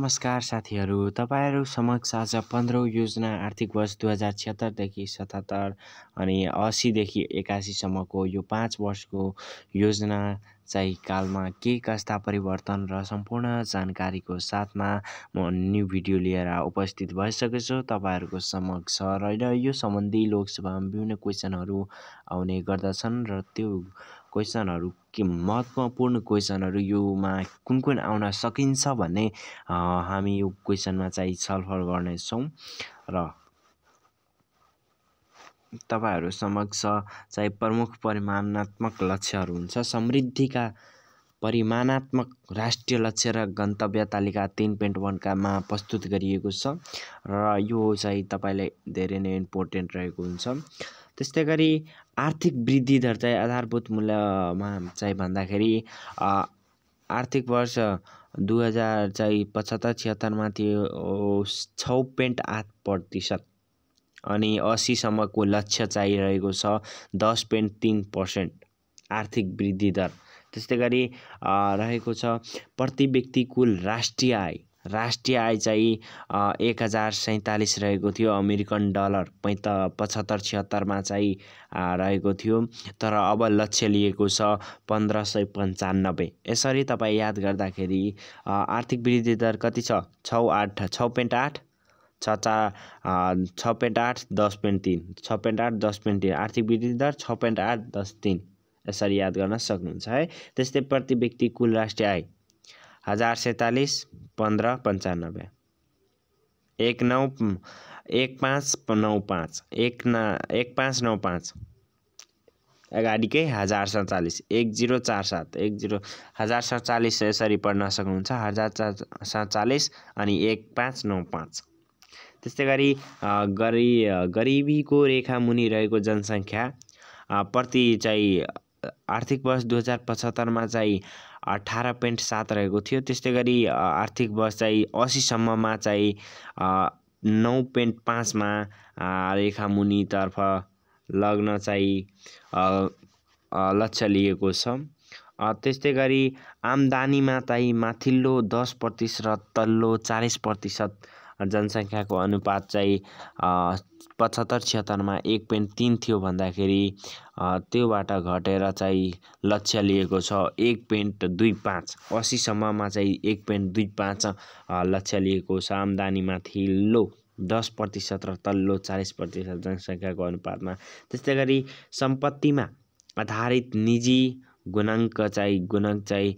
नमस्कार साथीहरू। तपाईँहरू समक्ष आज पन्ध्रौँ योजना आर्थिक वर्ष दुई हजार छिहत्तरदेखि सतहत्तर अनि असीदेखि एकासीसम्मको यो पाँच वर्षको योजना चाहिँ कालमा के कस्ता परिवर्तन र सम्पूर्ण जानकारीको साथमा म न्यु भिडियो लिएर उपस्थित भइसकेको छु तपाईँहरूको समक्ष र यो सम्बन्धी लोकसभामा विभिन्न क्वेसनहरू आउने गर्दछन् र त्यो क्वेसनहरू के महत्त्वपूर्ण क्वेसनहरू योमा कुन कुन आउन सकिन्छ भन्ने हामी यो क्वेसनमा चाहिँ छलफल गर्नेछौँ। र तपाईँहरू समक्ष चाहिँ प्रमुख परिमाणात्मक लक्ष्यहरू हुन्छ। समृद्धिका परिमाणात्मक राष्ट्रिय लक्ष्य र गन्तव्य तालिका तिन पोइन्ट वानकामा प्रस्तुत गरिएको छ। र यो चाहिँ तपाईँलाई धेरै नै इम्पोर्टेन्ट रहेको हुन्छ। त्यस्तै गरी आर्थिक वृद्धि दर चाहिँ आधारभूत मूल्यमा चाहिँ भन्दाखेरि आर्थिक वर्ष दुई हजार चाहिँ पचहत्तर छिहत्तरमा थियो छ पोइन्ट आठ प्रतिशत अनि असीसम्मको लक्ष्य चाहिँ रहेको छ दस पोइन्ट तिन पर्सेन्ट आर्थिक वृद्धि दर त्यस्तै गरी रहेको छ प्रति व्यक्ति कुल राष्ट्रिय आय। राष्ट्रिय आय चाहिँ एक हजार सैँतालिस रहेको थियो। अमेरिकन डलर पैँता पचहत्तर छिहत्तरमा चाहिँ रहेको थियो। तर अब लक्ष्य लिएको छ पन्ध्र सय पन्चानब्बे। यसरी तपाईँ याद गर्दाखेरि आर्थिक वृद्धि दर कति छ? छ आठ छ पोइन्ट आठ? छ चार छ पोइन्ट आठ दस पोइन्ट तिन। छ पोइन्ट आठ दस पोइन्ट तिन। आर्थिक वृद्धि दर छ पोइन्ट आठ दस तिन। यसरी याद गर्न सक्नुहुन्छ है। त्यस्तै प्रति व्यक्ति कुल राष्ट्रिय आय हजार सैँतालिस पन्ध्र पन्चानब्बे। एक नौ एक पाँच नौ पाँच। एक न एक पाँच नौ पाँच। अगाडिकै हजार सडचालिस एक जिरो चार सात। एक जिरो हजार सडचालिस यसरी पढ्न सक्नुहुन्छ। हजार सडचालिस अनि एक पाँच नौ पाँच। त्यस्तै गरी गरी गरिबीको रेखा मुनि रहेको जनसङ्ख्या प्रति चाहिँ आर्थिक वर्ष दुई हजार पचहत्तरमा चाहिँ अठार पोइन्ट सात रहेको थियो। त्यस्तै गरी आर्थिक वर्ष चाहिँ असीसम्ममा चाहिँ नौ पोइन्ट पाँचमा रेखामुनितर्फ लग्न चाहिँ लक्ष्य लिएको छ। त्यस्तै गरी आम्दानीमा चाहिँ माथिल्लो दस प्रतिशत तल्लो चालिस प्रतिशत जनसङ्ख्याको अनुपात चाहिँ पचहत्तर छिहत्तरमा एक पोइन्ट तिन थियो भन्दाखेरि त्योबाट घटेर चाहिँ लक्ष्य लिएको छ एक पोइन्ट दुई पाँच। असीसम्ममा चाहिँ एक पोइन्ट दुई पाँच लक्ष्य लिएको छ। आम्दानी माथिल्लो दस प्रतिशत र तल्लो चालिस प्रतिशत जनसङ्ख्याको अनुपातमा। त्यस्तै गरी सम्पत्तिमा आधारित निजी गुणाङ्क चाहिँ गुणक चाहिँ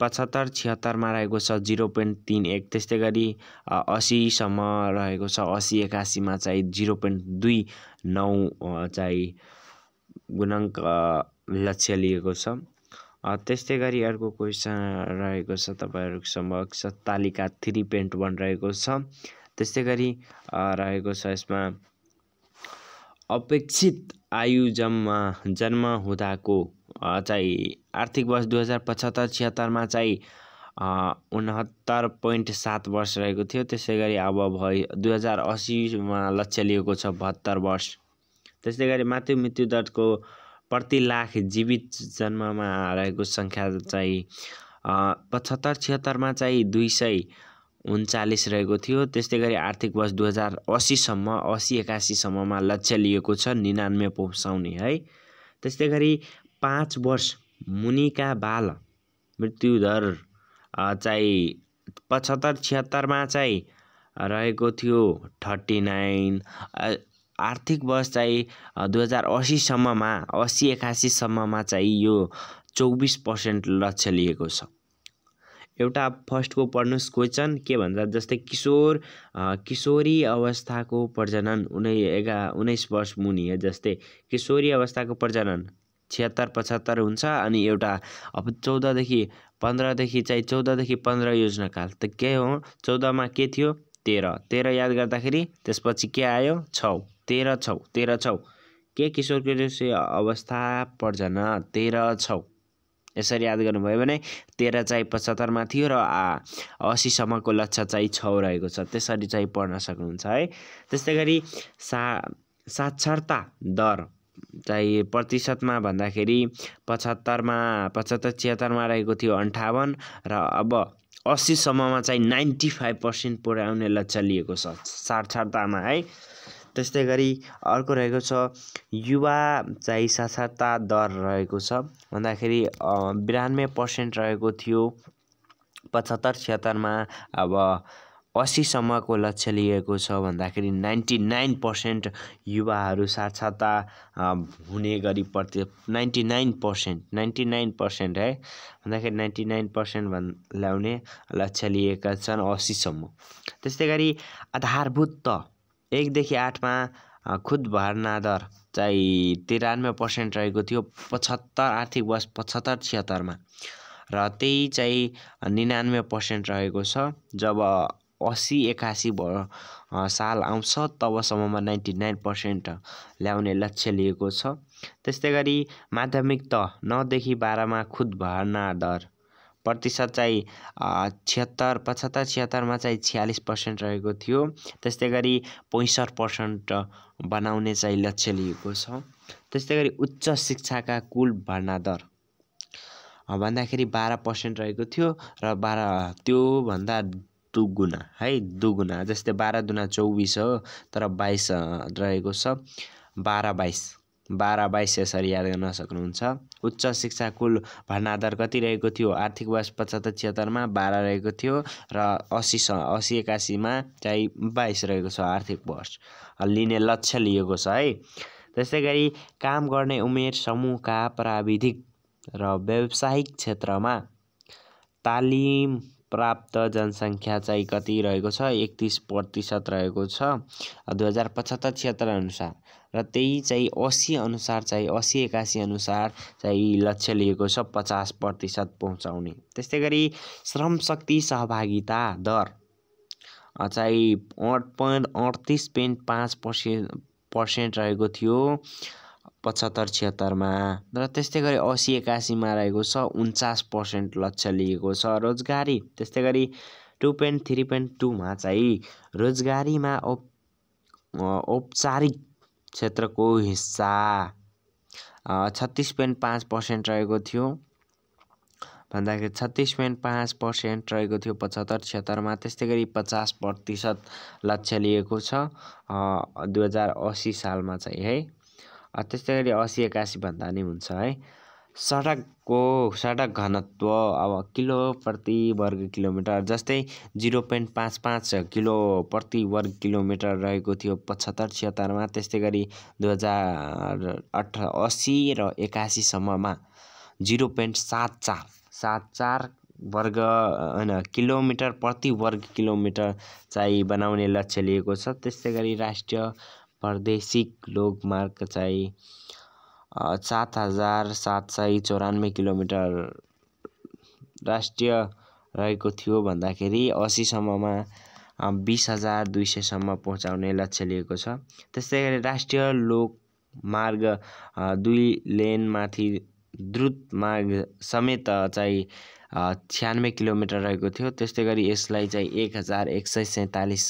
पचहत्तर छिहत्तरमा रहेको छ जिरो पोइन्ट तिन एक। त्यस्तै गरी असीसम्म रहेको छ असी एकासीमा चाहिँ जिरो पोइन्ट दुई नौ चाहिँ गुणाङ्क लक्ष्य लिएको छ। त्यस्तै गरी अर्को क्वेसन रहेको छ तपाईँहरूको समक्ष। तालिका थ्री पोइन्ट वान रहेको छ। त्यस्तै गरी रहेको छ यसमा अपेक्षित आयु जम्मा जन्म हुँदाको चाहिँ आर्थिक वर्ष दुई हजार पचहत्तर छिहत्तरमा चाहिँ उनहत्तर पोइन्ट सात वर्ष रहेको थियो। त्यसै गरी अब भयो दुई हजार असीमा लक्ष्य लिएको छ बहत्तर वर्ष। त्यस्तै गरी मातृ मृत्यु दरको प्रति लाख जीवित जन्ममा रहेको सङ्ख्या चाहिँ पचहत्तर छिहत्तरमा चाहिँ दुई सय उन्चालिस रहेको थियो। त्यस्तै गरी आर्थिक वर्ष दुई हजार असीसम्म असी एकासीसम्ममा लक्ष्य लिएको छ। निनानब्बे पुग्छाउने है। त्यस्तै गरी पाँच वर्ष मुनिका बाल मृत्युदर चाहिँ पचहत्तर छिहत्तरमा चाहिँ रहेको थियो। थर्टी नाइन आर्थिक वर्ष चाहिँ दुई हजार असीसम्ममा असी एकासीसम्ममा चाहिँ यो चौबिस पर्सेन्ट लक्ष्य लिएको छ। एउटा फर्स्टको पढ्नुहोस् क्वेसन के भन्छ जस्तै किशोर किशोरी अवस्थाको प्रजनन उनै एघा उन्नाइस वर्ष मुनि जस्तै किशोरी अवस्थाको प्रजनन। छिहत्तर पचहत्तर हुन्छ अनि एउटा अब चौधदेखि पन्ध्रदेखि चाहिँ चौधदेखि पन्ध्र योजनाकाल त के हो? चौधमा के थियो? तेह्र। तेह्र याद गर्दाखेरि त्यसपछि के आयो? छौ। तेह्र छौ। तेह्र छौ। के किशोर किशोरी अवस्था पर्छन् तेह्र छौ। यसरी याद गर्नुभयो भने तेह्र चाहिँ पचहत्तरमा थियो र असीसम्मको लक्ष्य चाहिँ छ रहेको छ। त्यसरी चाहिँ पढ्न सक्नुहुन्छ है। त्यस्तै गरी सा साक्षरता दर। चाहिँ प्रतिशतमा भन्दाखेरि पचहत्तरमा पचहत्तर छिहत्तरमा रहेको थियो अन्ठाउन्न र अब अस्सीसम्ममा चाहिँ नाइन्टी फाइभ पर्सेन्ट पुर्याउने लक्ष्य लिएको छ साक्षरतामा है। त्यस्तै गरी अर्को रहेको छ युवा चाहिँ साक्षरता दर रहेको छ। भन्दाखेरि बिरानब्बे पर्सेन्ट रहेको थियो पचहत्तर छिहत्तरमा अब असीसम्मको लक्ष्य लिएको छ भन्दाखेरि नाइन्टी नाइन पर्सेन्ट युवाहरू साक्षरता हुने गरी प्रति ninety nine percent ninety nine percent है भन्दाखेरि नाइन्टी नाइन पर्सेन्ट भन् ल्याउने लक्ष्य लिएका छन् असीसम्म। त्यस्तै गरी आधारभूत त एकदेखि आठमा खुद भर्ना दर चाहिँ तिरानब्बे पर्सेन्ट रहेको थियो पचहत्तर आर्थिक वर्ष पचहत्तर छिहत्तरमा। र त्यही चाहिँ निनानब्बे पर्सेन्ट रहेको छ जब असी एकासी भ साल आउँछ तबसम्ममा नाइन्टी नाइन पर्सेन्ट ल्याउने लक्ष्य लिएको छ। त्यस्तै गरी माध्यमिक त नौदेखि बाह्रमा खुद भर्ना दर प्रतिशत चाहिँ छिहत्तर पचहत्तर छिहत्तरमा चाहिँ छ्यालिस पर्सेन्ट रहेको थियो। त्यस्तै गरी पैँसठ पर्सेन्ट बनाउने चाहिँ लक्ष्य लिएको छ। त्यस्तै गरी उच्च शिक्षाका कुल भर्ना दर भन्दाखेरि बाह्र पर्सेन्ट रहेको थियो र बाह्र त्योभन्दा दुगुना है? दुगुना जस्तै बाह्र दुना चौबिस हो तर बाइस रहेको छ। बाह्र बाइस बाह्र बाइस यसरी याद गर्न सक्नुहुन्छ। उच्च शिक्षा कुल भर्नादर कति रहेको थियो? आर्थिक वर्ष पचहत्तर छिहत्तरमा बाह्र रहेको थियो र असी असी एकासीमा चाहिँ बाइस रहेको छ आर्थिक वर्ष। लिने लक्ष्य लिएको छ है? त्यसै गरी काम गर्ने उमेर समूहका प्राविधिक र व्यावसायिक क्षेत्रमा तालिम प्राप्त जनसङ्ख्या चाहिँ कति रहेको छ? एकतिस प्रतिशत रहेको छ। दुई हजार पचहत्तर छिहत्तर अनुसार। र त्यही चाहिँ असी अनुसार चाहिँ असी एकासी अनुसार चाहिँ लक्ष्य लिएको छ पचास प्रतिशत पहुँचाउने। त्यस्तै गरी श्रमशक्ति सहभागिता दर। चाहिँ आठ पोइन्ट अडतिस पोइन्ट पाँच पर्सेन्ट पर्सेन्ट रहेको थियो। पचहत्तर छिहत्तरमा। र त्यस्तै गरी असी एकासीमा रहेको छ उन्चास पर्सेन्ट लक्ष्य लिएको छ रोजगारी। त्यस्तै गरी टु पोइन्ट थ्री पोइन्ट टूमा चाहिँ रोजगारीमा औप औपचारिक क्षेत्रको हिस्सा छत्तिस पोइन्ट पाँच पर्सेन्ट रहेको थियो। भन्दाखेरि छत्तिस पोइन्ट पाँच पर्सेन्ट रहेको थियो पचहत्तर छिहत्तरमा। त्यस्तै गरी पचास प्रतिशत लक्ष्य लिएको छ दुई हजार असी सालमा चाहिँ है। त्यस्तै गरी असी एकासी भन्दा नि हुन्छ है। सडकको सडक घनत्व अब किलो प्रति वर्ग किलोमिटर जस्तै जिरो पोइन्ट पाँच पाँच किलो प्रति वर्ग किलोमिटर रहेको थियो पचहत्तर छिहत्तरमा त्यस्तै गरी दुई हजार अठ असी र एकासीसम्ममा जिरो पोइन्ट सात चार सात चार वर्ग होइन किलोमिटर प्रति वर्ग किलोमिटर चाहिँ बनाउने लक्ष्य लिएको छ। त्यस्तै गरी राष्ट्रिय प्रादेशिक लोकमार्ग चाहिँ सात हजार सात सय चौरानब्बे किलोमिटर राष्ट्रिय रहेको थियो भन्दाखेरि असीसम्ममा बिस हजार दुई सयसम्म पहुँचाउने लक्ष्य लिएको छ। त्यस्तै गरी राष्ट्रिय लोकमार्ग दुई लेनमाथि द्रुत मार्ग समेत चाहिँ छ्यानब्बे किलोमिटर रहेको थियो। त्यस्तै गरी यसलाई चाहिँ एक हजार एक सय सैँतालिस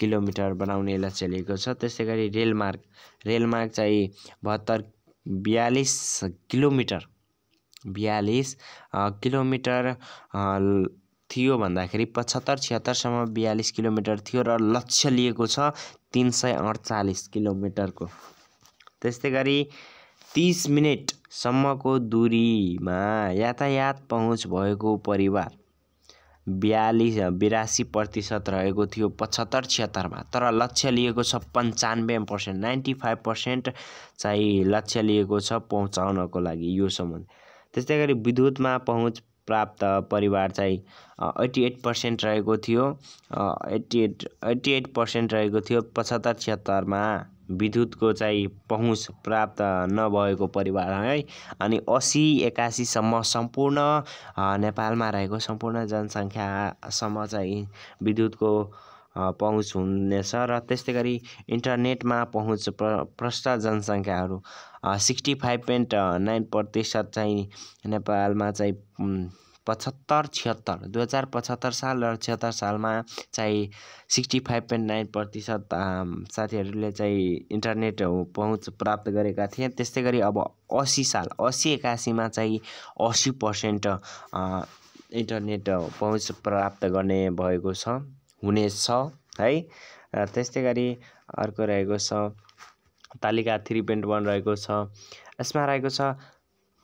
किलोमिटर बनाउने लक्ष्य लिएको छ। त्यस्तै गरी रेलमार्ग रेलमार्ग चाहिँ बहत्तर बयालिस किलोमिटर बयालिस किलोमिटर थियो भन्दाखेरि पचहत्तर छिहत्तरसम्म बयालिस किलोमिटर थियो र लक्ष्य लिएको छ तिन सय अडचालिस किलोमिटरको। त्यस्तै गरी तिस मिनटसम्मको दुरीमा यातायात पहुँच भएको परिवार बयालिस बिरासी प्रतिशत रहेको थियो पचहत्तर छिहत्तरमा तर लक्ष्य लिएको छ पन्चानब्बे पर्सेन्ट नाइन्टी फाइभ पर्सेन्ट चाहिँ लक्ष्य लिएको छ पहुँचाउनको लागि योसम्म त्यस्तै गरी विद्युतमा पहुँच प्राप्त परिवार चाहिँ एट्टी एट पर्सेन्ट रहेको थियो eighty eight eighty eight percent रहेको थियो पचहत्तर छिहत्तरमा। विद्युतको चाहिँ पहुँच प्राप्त नभएको परिवार है। अनि असी एकासीसम्म सम्पूर्ण नेपालमा रहेको सम्पूर्ण जनसङ्ख्यासम्म चाहिँ विद्युतको पहुँच हुनेछ र त्यस्तै गरी इन्टरनेटमा पहुँच प्र प्रष्ट जनसङ्ख्याहरू सिक्सटी फाइभ पोइन्ट नाइन प्रतिशत चाहिँ नेपालमा चाहिँ पचहत्तर छिहत्तर दुई हजार पचहत्तर साल र छिहत्तर सालमा चाहिँ सिक्सटी फाइभ पोइन्ट नाइन प्रतिशत साथीहरूले चाहिँ इन्टरनेट पहुँच प्राप्त गरेका थिए। त्यस्तै गरी अब असी साल असी एकासीमा चाहिँ असी पर्सेन्ट इन्टरनेट पहुँच प्राप्त गर्ने भएको छ हुनेछ है? र त्यस्तै गरी अर्को रहेको छ तालिका थ्री पोइन्ट वान रहेको छ। यसमा रहेको छ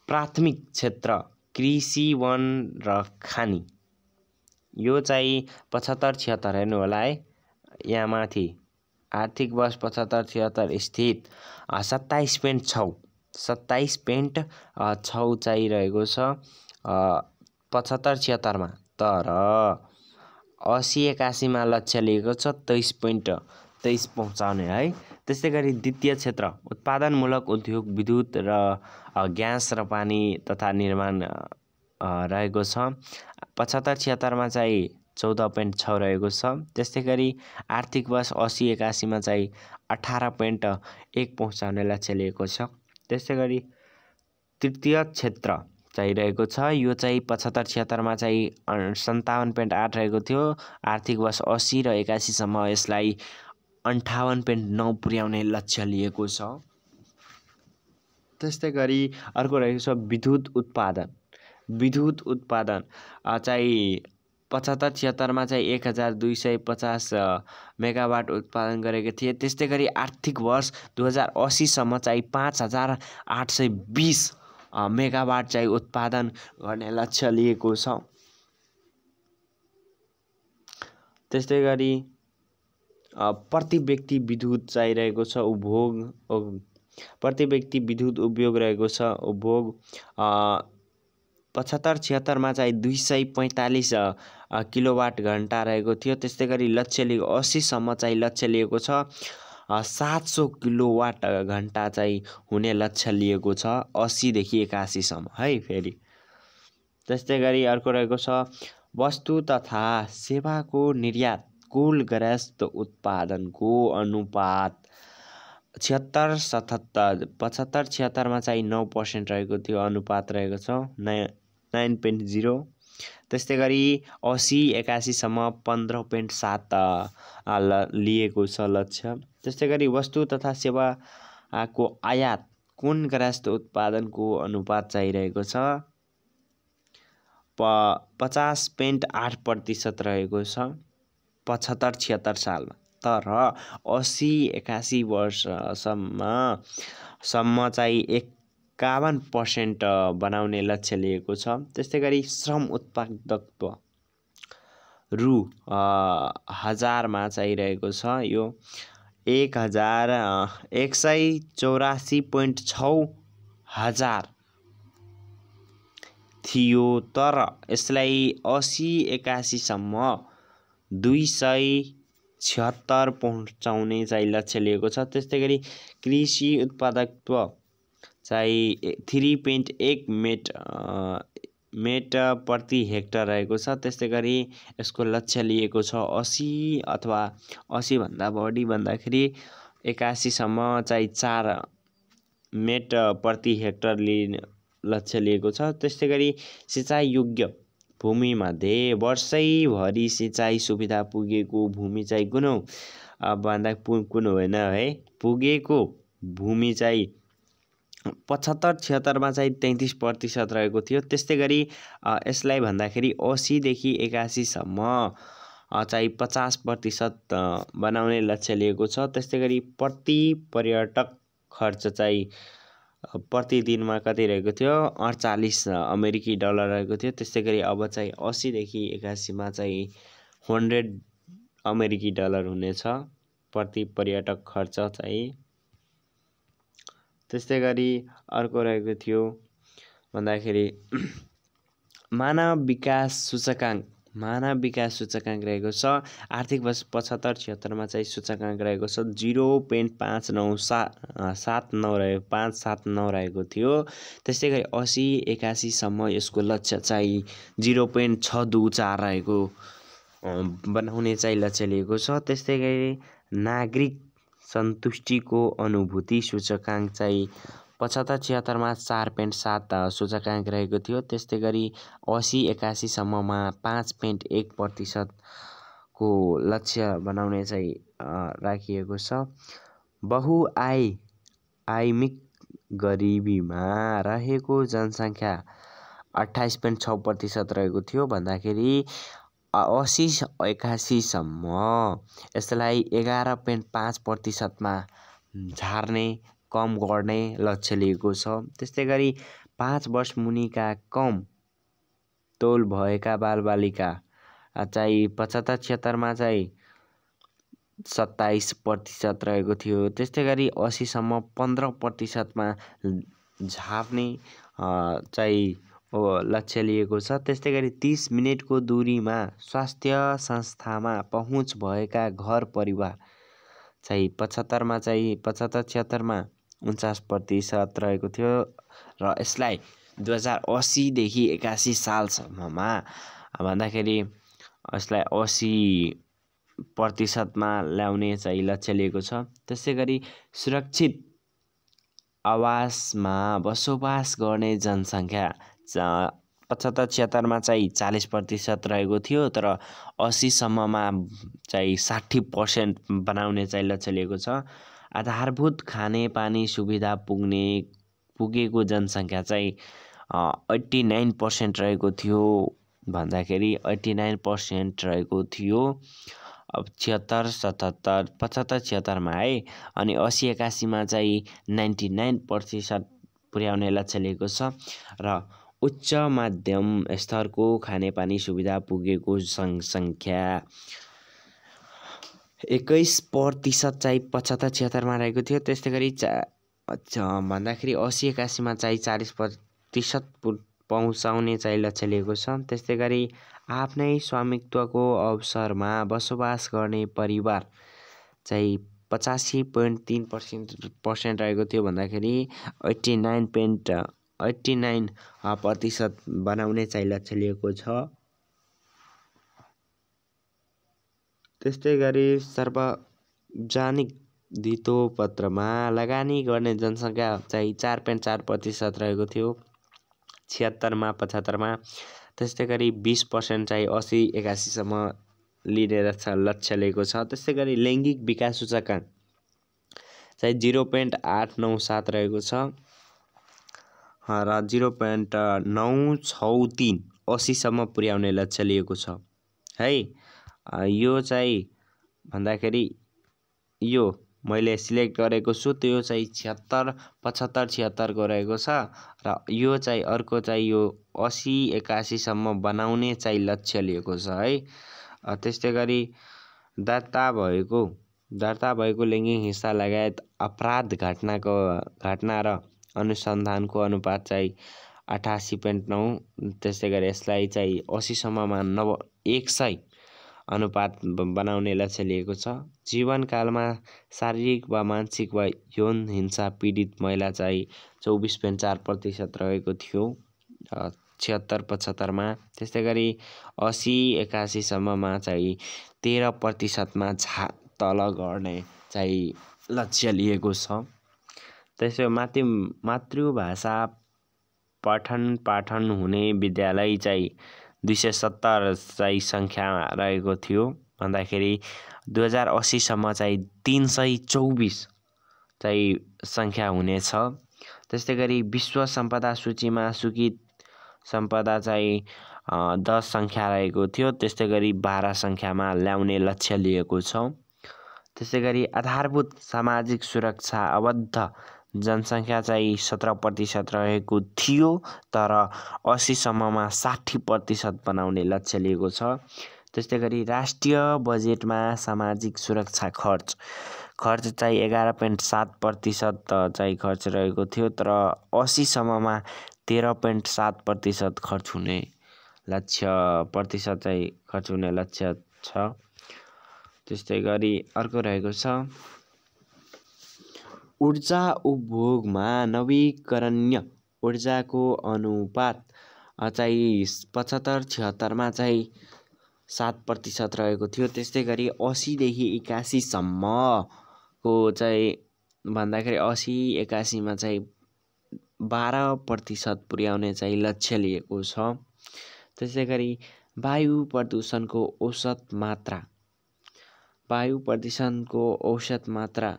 प्राथमिक क्षेत्र। कृषि वन र खानी। यो चाहिँ पचहत्तर छिहत्तर हेर्नु होला है। यहाँ माथि। आर्थिक वर्ष पचहत्तर छिहत्तर स्थित। सत्ताइस पोइन्ट छ। सत्ताइस पेन्ट छौ चाहिँ रहेको छ पचहत्तर छिहत्तरमा। तर असी एकासीमा लक्ष्य लिएको छ तेइस पोइन्ट तेइस पहुँचाउने है। त्यस्तै गरी द्वितीय क्षेत्र उत्पादनमूलक उद्योग विद्युत र ग्यास र पानी तथा निर्माण रहेको छ। पचहत्तर छिहत्तरमा चाहिँ चौध पोइन्ट छ रहेको छ। त्यस्तै गरी आर्थिक वर्ष असी एकासीमा चाहिँ अठार पोइन्ट एक पहुँचाउने लक्ष्य लिएको छ। त्यस्तै गरी तृतीय क्षेत्र चाहिँ रहेको छ। यो चाहिँ पचहत्तर छिहत्तरमा चाहिँ सन्ताउन्न पोइन्ट आठ रहेको थियो। आर्थिक वर्ष असी र एकासीसम्म यसलाई अन्ठाउन्न पोइन्ट नौ पुर्याउने लक्ष्य लिएको छ। त्यस्तै गरी अर्को रहेको छ विद्युत उत्पादन। विद्युत उत्पादन चाहिँ पचहत्तर छिहत्तरमा चाहिँ एक हजार दुई सय पचास मेगावाट उत्पादन गरेको थिए। त्यस्तै गरी आर्थिक वर्ष दुई हजार असीसम्म चाहिँ पाँच हजार आठ सय बिस मेगावाट चाहिँ उत्पादन गर्ने लक्ष्य लिएको छ। त्यस्तै गरी प्रति व्यक्ति विद्युत चाहिरहेको छ उपभोग प्रति व्यक्ति विद्युत उपयोग रहेको छ उपभोग पचहत्तर छिहत्तरमा चाहिँ दुई सय पैँतालिस किलोवाट घन्टा रहेको थियो। त्यस्तै गरी लक्ष्य लिएको असीसम्म चाहिँ लक्ष्य लिएको छ। सात सौ किलोवाट घन्टा चाहिँ हुने लक्ष्य लिएको छ असीदेखि एकासीसम्म है फेरि। त्यस्तै गरी अर्को रहेको छ वस्तु तथा सेवाको निर्यात। कुल ग्रस्त उत्पादनको अनुपात छिहत्तर सतहत्तर पचहत्तर छिहत्तरमा चाहिँ नौ पर्सेन्ट रहेको थियो अनुपात रहेको छ नयाँ नाइन पोइन्ट जिरो त्यस्तै गरी असी एकासीसम्म पन्ध्र पोइन्ट सात लिएको छ लक्ष्य। त्यस्तै गरी वस्तु तथा सेवाको आयात कुन ग्रास्त उत्पादनको अनुपात चाहिरहेको छ प पचास पोइन्ट आठ प्रतिशत रहेको छ। पचहत्तर छिहत्तर सालमा। तर असी एकासी वर्षसम्म सम्म चाहिँ एक एकाउन्न पर्सेन्ट बनाउने लक्ष्य लिएको छ। त्यस्तै गरी श्रम उत्पादकत्व रु हजारमा चाहिरहेको छ यो। एक हजार एक सय चौरासी पोइन्ट छ हजार थियो। तर यसलाई असी एकासीसम्म दुई सय छिहत्तर पहुँचाउने चाहिँ लक्ष्य लिएको छ। त्यस्तै गरी कृषि उत्पादकत्व चाहिँ थ्री पोइन्ट एक मेट मेट प्रति हेक्टर रहेको छ। त्यस्तै गरी यसको लक्ष्य लिएको छ असी अथवा असीभन्दा बढी भन्दाखेरि एकासीसम्म चाहिँ चार मेट प्रति हेक्टर लिने लक्ष्य लिएको छ। त्यस्तै गरी सिँचाइ योग्य भूमिमध्ये वर्षैभरि सिँचाइ सुविधा पुगेको भूमि चाहिँ कुन हो? भन्दा कुन होइन है? पुगेको भूमि चाहिँ पचहत्तर छिहत्तरमा चाहिँ तेत्तिस प्रतिशत रहेको थियो। त्यस्तै गरी यसलाई भन्दाखेरि असीदेखि एकासीसम्म चाहिँ पचास प्रतिशत बनाउने लक्ष्य लिएको छ। त्यस्तै गरी प्रति पर्यटक खर्च चाहिँ प्रतिदिनमा कति रहेको थियो? अडचालिस अमेरिकी डलर रहेको थियो। त्यस्तै गरी अब चाहिँ असीदेखि एकासीमा चाहिँ हन्ड्रेड अमेरिकी डलर हुनेछ प्रति पर्यटक खर्च चाहिँ। त्यस्तै गरी अर्को रहेको थियो भन्दाखेरि मानव विकास सूचकाङ्क मानव विकास सूचकाङ्क रहेको छ। आर्थिक वर्ष पचहत्तर छिहत्तरमा चाहिँ सूचकाङ्क रहेको छ। जिरो पोइन्ट पाँच नौ सा सात नौ रहेको पाँच सात नौ रहेको थियो। त्यस्तै गरी असी एकासीसम्म यसको लक्ष्य चाहिँ जिरो पोइन्ट छ दु चार रहेको बनाउने चाहिँ लक्ष्य लिएको छ। त्यस्तै गरी नागरिक सन्तुष्टिको अनुभूति सूचकाङ्क चाहिँ पचहत्तर छिहत्तरमा चार पोइन्ट सात सूचकाङ्क रहेको थियो। त्यस्तै गरी असी एकासीसम्ममा पाँच पोइन्ट एक प्रतिशतको लक्ष्य बनाउने चाहिँ राखिएको छ। बहुआय आयमिक गरिबीमा रहेको जनसङ्ख्या अट्ठाइस पोइन्ट छ प्रतिशत रहेको थियो। भन्दाखेरि असी एकासीसम्म यसलाई एघार पोइन्ट पाँच प्रतिशतमा झार्ने कम गर्ने लक्ष्य लिएको छ। त्यस्तै गरी पाँच वर्ष मुनिका कम तौल भएका बालबालिका चाहिँ पचहत्तर छिहत्तरमा चाहिँ सत्ताइस प्रतिशत रहेको थियो। त्यस्तै गरी असीसम्म पन्ध्र प्रतिशतमा झार्ने चाहिँ लक्ष्य लिएको छ। त्यस्तै गरी तिस मिनटको दुरीमा स्वास्थ्य संस्थामा पहुँच भएका घर परिवार चाहिँ पचहत्तरमा चाहिँ पचहत्तर छिहत्तरमा उन्चास प्रतिशत रहेको थियो र यसलाई दुई हजार असीदेखि एकासी सालसम्ममा भन्दाखेरि यसलाई असी प्रतिशतमा ल्याउने चाहिँ लक्ष्य लिएको छ। त्यसै गरी सुरक्षित आवासमा बसोबास गर्ने जनसङ्ख्या पचहत्तर छिहत्तरमा चाहिँ चालिस प्रतिशत रहेको थियो तर असीसम्ममा चाहिँ साठी पर्सेन्ट बनाउने चाहिँ लक्ष्य लिएको छ। आधारभूत खानेपानी सुविधा पुग्ने पुगेको जनसङ्ख्या चाहिँ एट्टी नाइन पर्सेन्ट रहेको थियो भन्दाखेरि एट्टी नाइन पर्सेन्ट रहेको थियो। अब छिहत्तर सतहत्तर पचहत्तर छिहत्तरमा है अनि असी एकासीमा चाहिँ नाइन्टी नाइन प्रतिशत पुर्याउने लक्ष्य लिएको छ र उच्च माध्यम स्तरको खानेपानी सुविधा पुगेको सङ्ख्या एक्काइस प्रतिशत चाहिँ पचहत्तर छिहत्तरमा रहेको थियो। त्यस्तै गरी चा भन्दाखेरि असी एकासीमा चाहिँ चालिस प्रतिशत पहुँचाउने चाहिँ लक्ष्य लिएको छ। त्यस्तै गरी आफ्नै स्वामित्वको अवसरमा बसोबास गर्ने परिवार चाहिँ पचासी पोइन्ट तिन पर्सेन्ट पर्सेन्ट रहेको थियो भन्दाखेरि eighty nine point eighty nine प्रतिशत बनाउने चाहिँ लक्ष्य लिएको छ। त्यस्तै गरी सार्वजनिक धितोपत्रमा लगानी गर्ने जनसङ्ख्या चाहिँ चार पोइन्ट चार प्रतिशत रहेको थियो। छिहत्तरमा पचहत्तरमा त्यस्तै गरी बिस पर्सेन्ट चाहिँ असी एकासीसम्म लिने लक्ष्य लिएको छ। त्यस्तै गरी लैङ्गिक विकास सूचकाङ्क चाहिँ जिरो पोइन्ट आठ नौ सात रहेको छ। र जिरो पोइन्ट नौ छ तिन असीसम्म पुर्याउने लक्ष्य लिएको छ। है? यो चाहिँ भन्दाखेरि यो मैले सिलेक्ट गरेको छु त्यो चाहिँ छिहत्तर पचहत्तर छिहत्तरको रहेको छ र यो चाहिँ अर्को चाहिँ यो असी एकासीसम्म बनाउने चाहिँ लक्ष्य लिएको छ है। त्यस्तै गरी दर्ता भएको दर्ता भएको लैङ्गिक हिंसा लगायत अपराध घटनाको घटना र अनुसन्धानको अनुपात चाहिँ अठासी पोइन्ट नौ त्यस्तै गरी यसलाई चाहिँ असीसम्ममा नव एक सय अनुपात बनाउने लक्ष्य लिएको छ। जीवनकालमा शारीरिक वा मानसिक वा यौन हिंसा पीडित महिला चाहिँ चौबिस पोइन्ट चार प्रतिशत रहेको थियो छिहत्तर पचहत्तरमा। त्यस्तै गरी असी एकासीसम्ममा चाहिँ तेह्र प्रतिशतमा झा तल गर्ने चाहिँ लक्ष्य लिएको छ। त्यसो मातृ मातृभाषा पठन पाठन हुने विद्यालय चाहिँ दुई सय सत्तर चाहिँ सङ्ख्या रहेको थियो। भन्दाखेरि दुई हजार असीसम्म चाहिँ तिन सय चौबिस चाहिँ सङ्ख्या हुनेछ। त्यस्तै गरी विश्व सम्पदा सूचीमा स्वीकृत सम्पदा चाहिँ दस सङ्ख्या रहेको थियो। त्यस्तै गरी बाह्र सङ्ख्यामा ल्याउने लक्ष्य लिएको छ। त्यसै गरी आधारभूत सामाजिक सुरक्षा आबद्ध जनसङ्ख्या चाहिँ सत्र प्रतिशत रहेको थियो तर असीसम्ममा साठी प्रतिशत बनाउने लक्ष्य लिएको छ। त्यस्तै गरी राष्ट्रिय बजेटमा सामाजिक सुरक्षा खर्च। खर्च चाहिँ एघार पोइन्ट सात प्रतिशत चाहिँ खर्च रहेको थियो तर असीसम्ममा तेह्र पोइन्ट सात प्रतिशत खर्च हुने लक्ष्य प्रतिशत चाहिँ खर्च हुने लक्ष्य छ। त्यस्तै गरी अर्को रहेको छ। ऊर्जा उपभोगमा नवीकरणीय ऊर्जाको अनुपात चाहिँ पचहत्तर छिहत्तरमा चाहिँ सात प्रतिशत रहेको थियो। त्यस्तै गरी असीदेखि एकासीसम्मको चाहिँ भन्दाखेरि असी एकासीमा चाहिँ बाह्र प्रतिशत पुर्याउने चाहिँ लक्ष्य लिएको छ। त्यसै गरी वायु प्रदूषणको औसत मात्रा वायु प्रदूषणको औसत मात्रा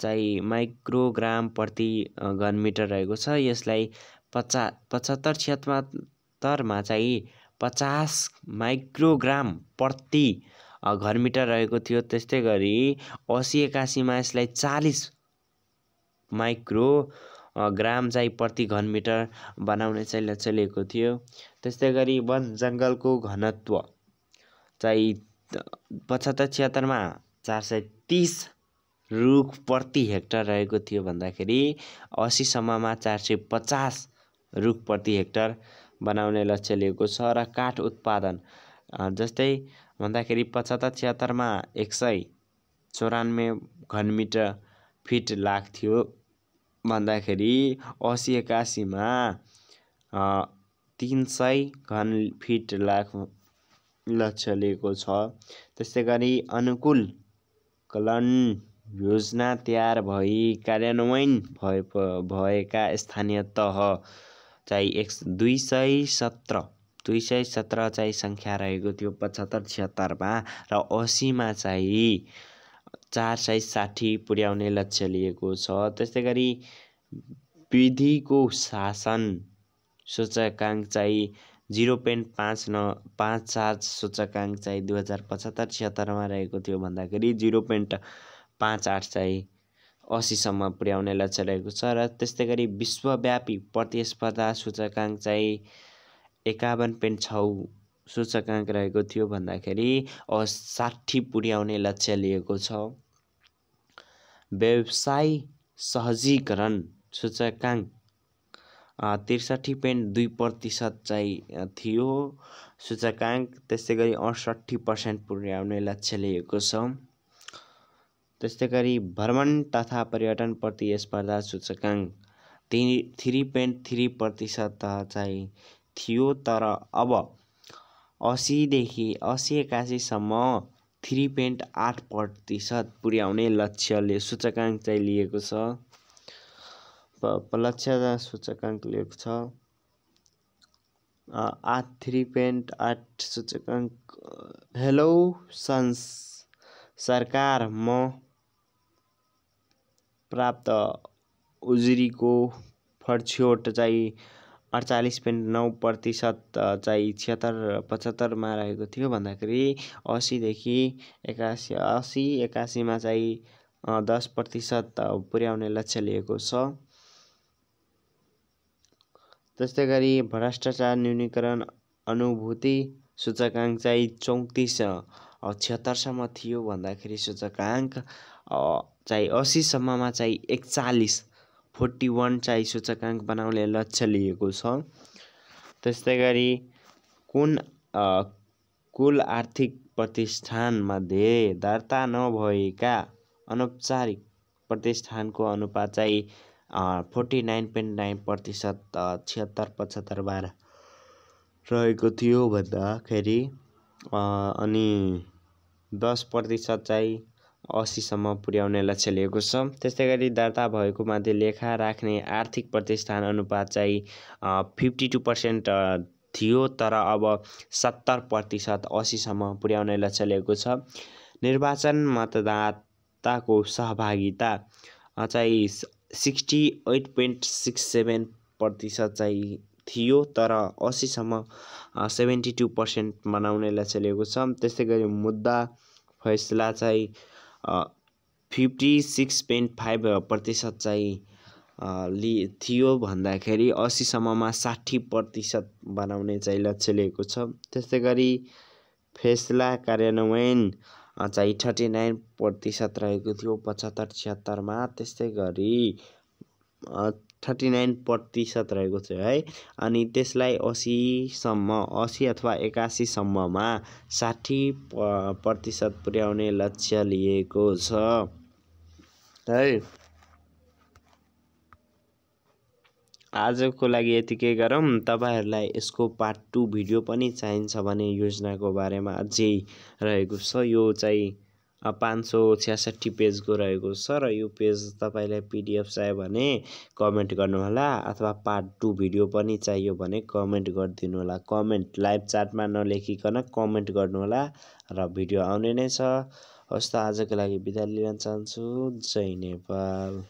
चाहिँ माइक्रोग्राम प्रति घनमिटर रहेको छ। यसलाई पचा पचहत्तर छिहत्तरमा चाहिँ पचास माइक्रोग्राम प्रति घरमिटर रहेको थियो। त्यस्तै गरी असी एकासीमा यसलाई चालिस माइक्रो ग्राम चाहिँ प्रति घनमिटर बनाउने चाहिँ लक्ष्य लिएको थियो। त्यस्तै गरी वन जङ्गलको घनत्व चाहिँ पचहत्तर छिहत्तरमा चार सय तिस रुख प्रति हेक्टर रहेको थियो भन्दाखेरि असीसम्ममा चार सय पचास रुख प्रति हेक्टर बनाउने लक्ष्य लिएको छ र काठ उत्पादन जस्तै भन्दाखेरि पचहत्तर छिहत्तरमा एक सय चौरानब्बे घनमिटर फिट लाग्थ्यो भन्दाखेरि असी एकासीमा तिन सय घन फिट लाख लक्ष्य लिएको छ। त्यस्तै गरी अनुकूल कलन योजना तयार भई कार्यान्वयन भए भएका स्थानीय तह चाहिँ एक दुई सय सत्र दुई सय सत्र चाहिँ सङ्ख्या रहेको थियो पचहत्तर छिहत्तरमा र असीमा चाहिँ चार सय साठी पुर्याउने लक्ष्य लिएको छ। त्यस्तै गरी विधिको शासन सूचकाङ्क चाहिँ जिरो पोइन्ट पाँच न पाँच चार सूचकाङ्क चाहिँ दुई हजार पचहत्तर छिहत्तरमा रहेको थियो भन्दाखेरि जिरो पोइन्ट पाँच आठ चाहिँ असीसम्म पुर्याउने लक्ष्य रहेको छ र त्यस्तै गरी विश्वव्यापी प्रतिस्पर्धा सूचकाङ्क चाहिँ एकाउन्न पोइन्ट छ सूचकाङ्क रहेको थियो भन्दाखेरि साठी पुर्याउने लक्ष्य लिएको छ। व्यवसाय सहजीकरण सूचकाङ्क त्रिसठी पोइन्ट दुई प्रतिशत चाहिँ थियो। सूचकाङ्क त्यस्तै गरी अडसट्ठी पर्सेन्ट पुर्याउने लक्ष्य लिएको छ। त्यस्तै गरी भ्रमण तथा पर्यटन प्रतिस्पर्धा सूचकाङ्क तिन थ्री पोइन्ट थ्री प्रतिशत चाहिँ थियो। तर अब असीदेखि असी एकासीसम्म थ्री पोइन्ट आठ प्रतिशत पुर्याउने लक्ष्यले सूचकाङ्क चाहिँ लिएको छ। लक्ष्य सूचकाङ्क लिएको छ। आठ थ्री पोइन्ट आठ सूचकाङ्क हेलो सन्स सरकार म प्राप्त उजुरीको फर्छ्योट चाहिँ अडचालिस पोइन्ट नौ प्रतिशत चाहिँ छिहत्तर पचहत्तरमा रहेको थियो भन्दाखेरि असीदेखि एकासी असी एकासीमा चाहिँ दस प्रतिशत पुर्याउने लक्ष्य लिएको छ। त्यस्तै गरी भ्रष्टाचार न्यूनीकरण अनुभूति सूचकाङ्क चाहिँ चौतिस छिहत्तरसम्म थियो भन्दाखेरि सूचकाङ्क चाहिँ असीसम्ममा चाहिँ एकचालिस फोर्टी वान चाहिँ सूचकाङ्क बनाउने लक्ष्य लिएको छ। त्यस्तै गरी कुन कुल आर्थिक प्रतिष्ठानमध्ये दर्ता नभएका अनौपचारिक प्रतिष्ठानको अनुपात चाहिँ फोर्टी नाइन पोइन्ट नाइन प्रतिशत छिहत्तर पचहत्तर बाह्र रहेको थियो भन्दाखेरि अनि दस प्रतिशत चाहिँ असीसम्म पुर्याउने लक्ष्य लिएको छ। त्यस्तै गरी दर्ता भएको मध्ये लेखा राख्ने आर्थिक प्रतिष्ठान अनुपात चाहिँ फिफ्टी टू पर्सेन्ट थियो तर अब सत्तर प्रतिशत असीसम्म पुर्याउने लक्ष्य लिएको छ। निर्वाचन मतदाताको सहभागिता चाहिँ sixty eight point six seven प्रतिशत चाहिँ थियो तर असीसम्म सेभेन्टी टू पर्सेन्ट बनाउने लक्ष्य लिएको छ। त्यस्तै गरी मुद्दा फैसला चाहिँ फिफ्टी सिक्स पोइन्ट फाइभ प्रतिशत चाहिँ लि थियो भन्दाखेरि असीसम्ममा साठी प्रतिशत बनाउने चाहिँ लक्ष्य लिएको छ। त्यस्तै गरी फैसला कार्यान्वयन चाहिँ थर्टी नाइन प्रतिशत रहेको थियो पचहत्तर छिहत्तरमा त्यस्तै गरी थर्टी नाइन प्रतिशत रहेको छ है। अनि त्यसलाई असीसम्म असी अथवा एकासीसम्ममा साठी प्रतिशत पुर्याउने लक्ष्य लिएको छ। है। आजको लागि यतिकै गरौँ। तपाईँहरूलाई यसको पार्ट टू भिडियो पनि चाहिन्छ भने योजनाको बारेमा अझै रहेको छ। यो चाहिँ पाँच सौ छ्यासठी पेजको रहेको छ र यो पेज तपाईँलाई पिडिएफ चाहियो भने कमेन्ट गर्नुहोला अथवा पार्ट टू भिडियो पनि चाहियो भने कमेन्ट गरिदिनु होला कमेन्ट लाइभ चाटमा नलेखिकन कमेन्ट गर्नुहोला र भिडियो आउने नै छ। हस् त आजको लागि बिदा लिन चाहन्छु। जय नेपाल।